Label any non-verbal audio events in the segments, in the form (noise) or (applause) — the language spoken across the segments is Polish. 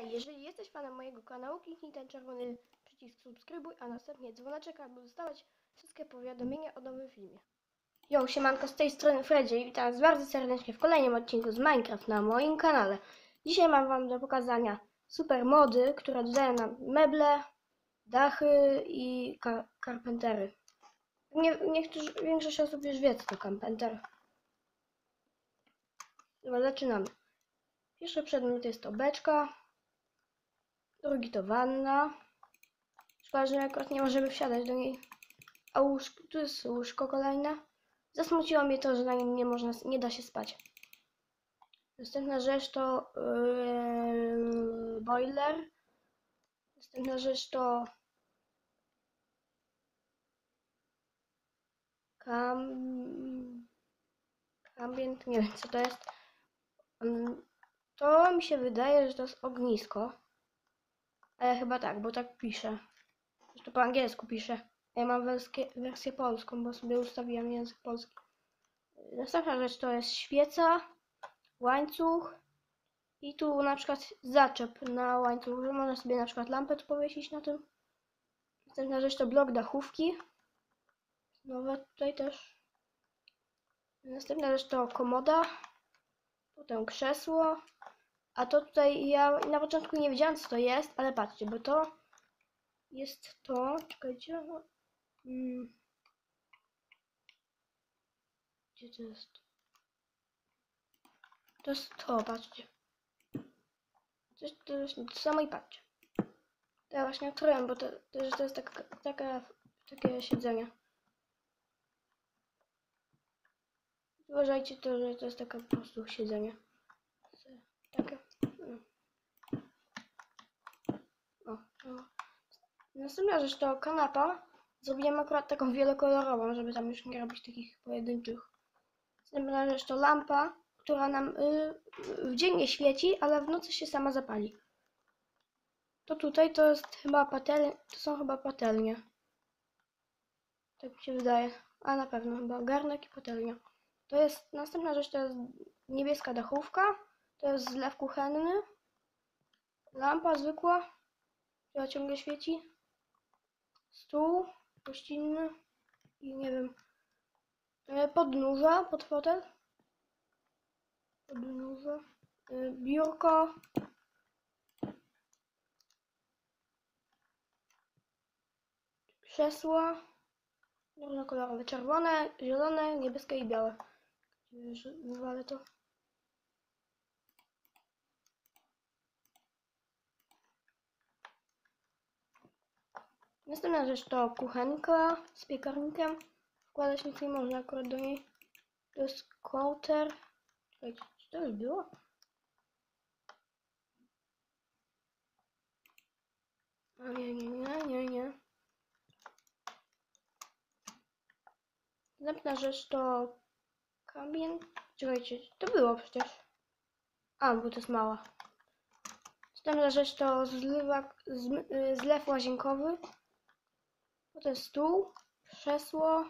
Jeżeli jesteś fanem mojego kanału, kliknij ten czerwony przycisk subskrybuj, a następnie dzwoneczek, aby dostawać wszystkie powiadomienia o nowym filmie. Yo, siemanko, z tej strony Fredzie i witam was bardzo serdecznie w kolejnym odcinku z Minecraft na moim kanale. Dzisiaj mam wam do pokazania super mody, które dodają nam meble, dachy i ka carpentery. Nie, niektórzy, większość osób już wie, co to carpenter. Dobra, zaczynamy. Pierwszy przedmiot jest to beczka, drugi to wanna. Szkoda, że akurat nie możemy wsiadać do niej. A łóżko, tu jest łóżko kolejne. Zasmuciło mnie to, że na nim nie można, nie da się spać. Następna rzecz to yy, boiler. Następna rzecz to kam... ambient, nie wiem co to jest. Mm, To mi się wydaje, że to jest ognisko. Ale chyba tak, bo tak pisze. To po angielsku pisze. Ja mam wersję, wersję polską, bo sobie ustawiłem język polski. Następna rzecz to jest świeca, łańcuch i tu na przykład zaczep na łańcuch, że można sobie na przykład lampę tu powiesić na tym. Następna rzecz to blok dachówki. Nowe tutaj też. Następna rzecz to komoda. Potem krzesło. A to tutaj ja na początku nie wiedziałam co to jest, ale patrzcie, bo to jest to. Czekajcie. no, Mm. Gdzie to jest? To jest to, patrzcie. Jest, to to samo i patrzcie. To ja właśnie odkryłem, bo to, to, to jest taka, taka, takie siedzenie. Uważajcie to, że to jest takie po prostu siedzenie. Takie. No. O, no. Następna rzecz to kanapa. Zrobiłem akurat taką wielokolorową, żeby tam już nie robić takich pojedynczych. Następna rzecz to lampa, która nam y, w dzień nie świeci, ale w nocy się sama zapali. To tutaj to jest chyba patelnie, to są chyba patelnie. Tak mi się wydaje. A na pewno chyba garnek i patelnia. To jest, następna rzecz to jest niebieska dachówka. To jest zlew kuchenny. Lampa zwykła, która ciągle świeci. Stół gościnny i nie wiem. e, Podnóża pod fotel. Podnóża. e, Biurko. Krzesła. Różnokolorowe. Czerwone, zielone, niebieskie i białe. Wywalę to. Następna rzecz to kuchenka z piekarnikiem. Wkładać nic nie można akurat do niej. To jest counter. Czekajcie, czy to już było? A nie, nie, nie, nie, nie. Następna rzecz to kamień. Czekajcie, to było przecież. A, bo to jest mała. Następna rzecz to zlewak, y, zlew łazienkowy. Potem stół, krzesło,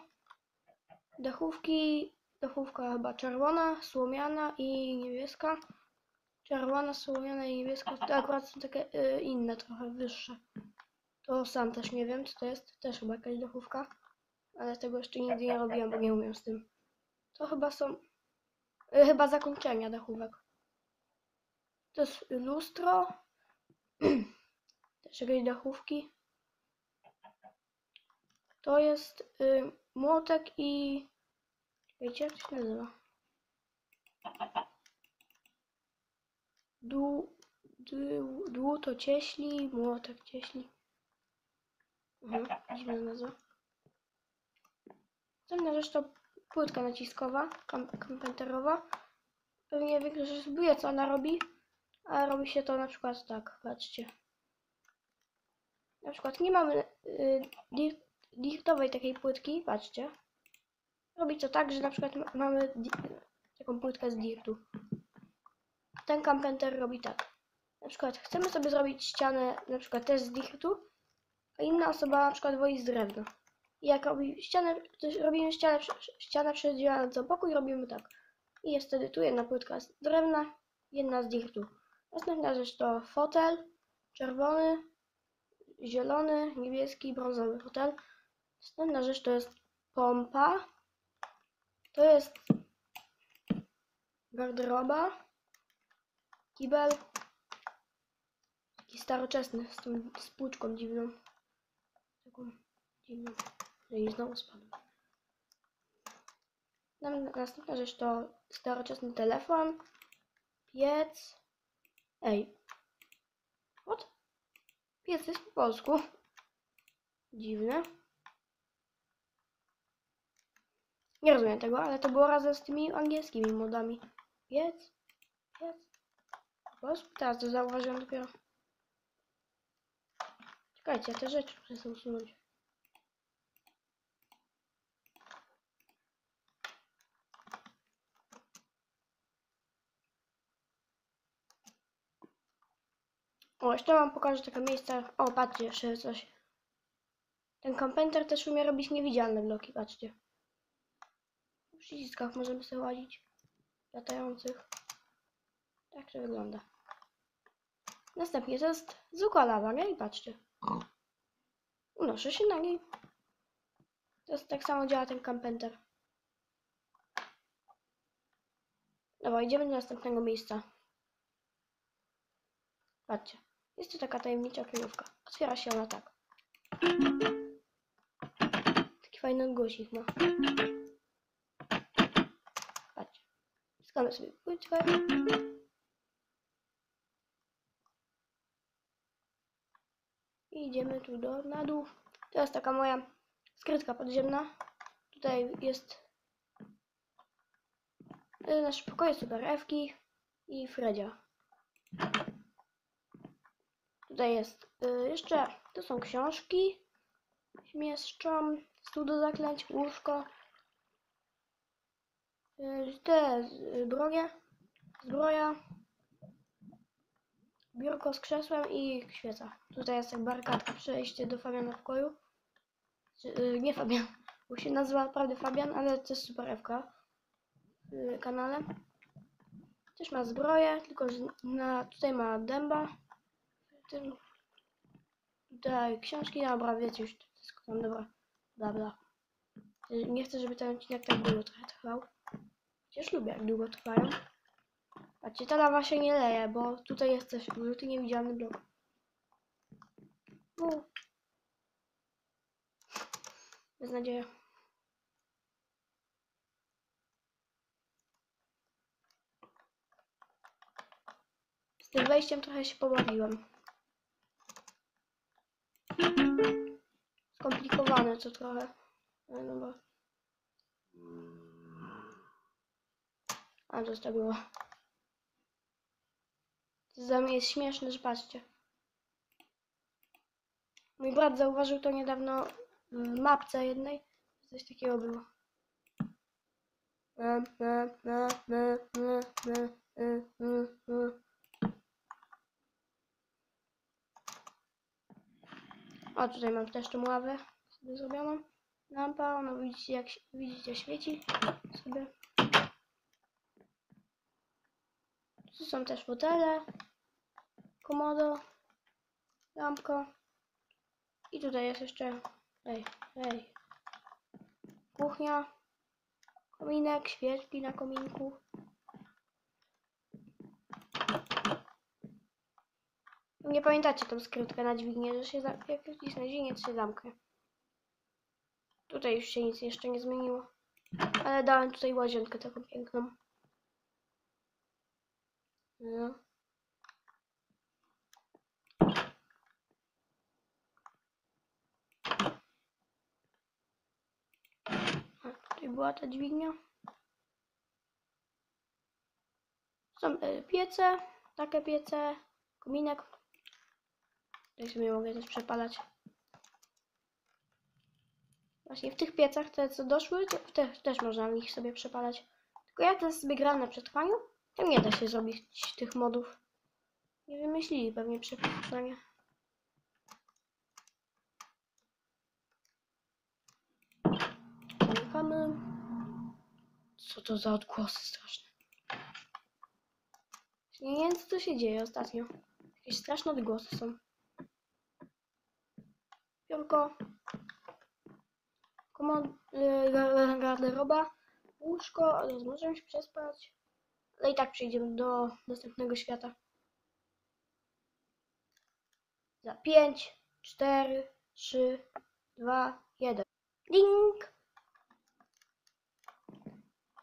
dachówki, dachówka chyba czerwona, słomiana i niebieska. Czerwona, słomiana i niebieska, to akurat są takie y, inne, trochę wyższe. To sam też nie wiem, co to jest, też chyba jakaś dachówka, ale tego jeszcze nigdy nie robiłam, bo nie umiem z tym. To chyba są, y, chyba zakończenia dachówek. To jest lustro, (clears throat) też jakieś dachówki. To jest y, młotek i. Wiecie, jak to się nazywa? Dół, dół, dół to cieśli, młotek cieśli. Mhm, dziwna nazwa. Następna rzecz to płytka naciskowa, kampenterowa. Pewnie większość wie, co ona robi, a robi się to na przykład tak, patrzcie. Na przykład nie mamy y, dirtowej takiej płytki, patrzcie. Robi to tak, że na przykład ma- mamy taką płytkę z dirtu. Ten kampenter robi tak. Na przykład chcemy sobie zrobić ścianę na przykład też z dirtu, a inna osoba na przykład woli z drewna. I jak robi ścianę, robimy ścianę, ścianę przedzielającą pokój, robimy tak. I jest wtedy tu jedna płytka z drewna, jedna z dirtu. Następna rzecz to fotel. Czerwony, zielony, niebieski, brązowy fotel. Następna rzecz to jest pompa. To jest garderoba. Kibel. Taki staroczesny, z tą spłuczką dziwną. Taką dziwną. No i znowu spadł. Nam- Następna rzecz to staroczesny telefon, piec. Ej. What? Piec jest po polsku. Dziwne. Nie rozumiem tego, ale to było razem z tymi angielskimi modami. Piec. Po polsku? Teraz to zauważyłem dopiero. Czekajcie, ja te rzeczy muszę usunąć. O, jeszcze wam pokażę takie miejsca. O, patrzcie, jeszcze coś. Ten komputer też umie robić niewidzialne bloki, patrzcie. W przyciskach możemy sobie łazić. Latających. Tak to wygląda. Następnie to jest zwykła lawa, nie? I patrzcie. Unoszę się na niej. To jest, tak samo działa ten komputer. Dobra, idziemy do następnego miejsca. Patrzcie. Jest tu taka tajemnicza kryjówka. Otwiera się ona tak. Taki fajny głosik ma. Patrzcie. Skamy sobie płytkę. I idziemy tu do, na dół. To jest taka moja skrytka podziemna. Tutaj jest y, nasz pokoje Super Ewki i Fredzia. Tutaj jest y, jeszcze, to są książki, się mieszczą, stół do zaklęć, łóżko, te zbroje, zbroja, biurko z krzesłem i świeca. Tutaj jest jak barkatka, przejście do Fabiana pokoju. Czy, y, nie Fabian, bo się nazywa naprawdę Fabian, ale to jest super Ewka w y, kanale. Też ma zbroję, tylko że na, tutaj ma dęba. W tutaj książki, dobra, wiecie już to tam, dobra, bla bla. Nie chcę, żeby ten odcinek tak długo trochę trwał. Chociaż lubię, jak długo trwają. Patrzcie, ta lawa się nie leje, bo tutaj jest też żółty niewidzialny blok. U. Beznadzieja. Z tym wejściem trochę się pobawiłem. Skomplikowane to trochę. Ale No bo... A zostawiło. Za mnie jest śmieszne, że patrzcie. Mój brat zauważył to niedawno w mapce jednej. Coś takiego było. O, tutaj mam też tą ławę sobie zrobioną. Lampa, ona widzicie jak widzicie świeci sobie. Tu są też fotele, komodo, lampka. I tutaj jest jeszcze, ej, ej, kuchnia, kominek, świeczki na kominku. Nie pamiętacie tą skrytkę na dźwignię, że się jak wcisnę dźwignię, to się zamknie. Tutaj już się nic jeszcze nie zmieniło. Ale dałem tutaj łazienkę taką piękną. No. Tutaj była ta dźwignia. Są e, piece, takie piece, kominek. Tutaj sobie mogę też przepalać. Właśnie w tych piecach, te co doszły, te, też można w nich sobie przepalać. Tylko ja teraz sobie gram na przetrwaniu. Tam nie da się zrobić tych modów. Nie wymyślili pewnie przetrwanie. Zamykamy. Co to za odgłosy straszne. Nie wiem, co tu się dzieje ostatnio. Jakieś straszne odgłosy są. Piórko. Komod... y, ga- garderoba. Łóżko. ale Możemy się przespać. Ale i tak przejdziemy do następnego świata. Za 5, 4, 3, 2, 1. Link!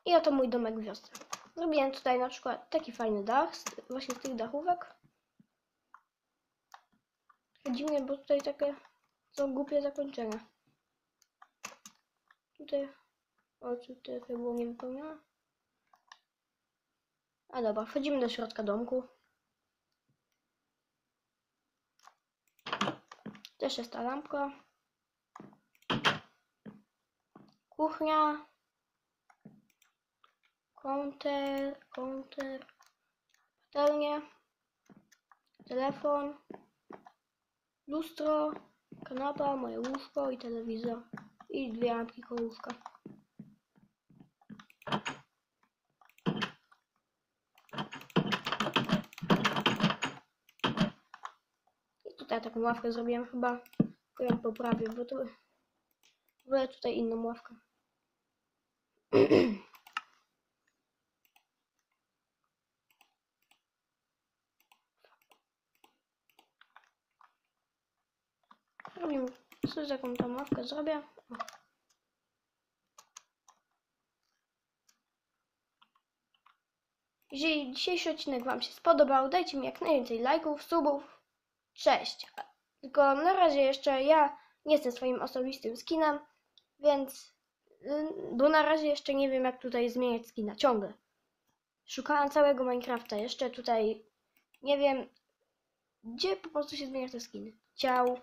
I oto mój domek w wiosce. Zrobiłem tutaj na przykład taki fajny dach, z, właśnie z tych dachówek. Dziwnie, bo tutaj takie są głupie zakończenia. Tutaj, o, tutaj było niewypełnione. A dobra, wchodzimy do środka domku. Też jest ta lampka. Kuchnia. Konter, konter. Patelnie. Telefon. Lustro. Kanapa, moje łóżko i telewizor. I dwie lampki koło łóżka. I tutaj taką ławkę zrobiłem chyba. Tylko poprawię, bo to... Wolę tutaj inną ławkę. (clears throat) Robimy coś taką tam ławkę zrobię. Jeżeli dzisiejszy odcinek Wam się spodobał, dajcie mi jak najwięcej lajków, subów. Cześć! Tylko na razie jeszcze ja nie jestem swoim osobistym skinem, więc. y, Bo na razie jeszcze nie wiem, jak tutaj zmieniać skina. Ciągle. Szukałam całego Minecrafta. Jeszcze tutaj nie wiem, gdzie po prostu się zmienia te skiny. Ciao.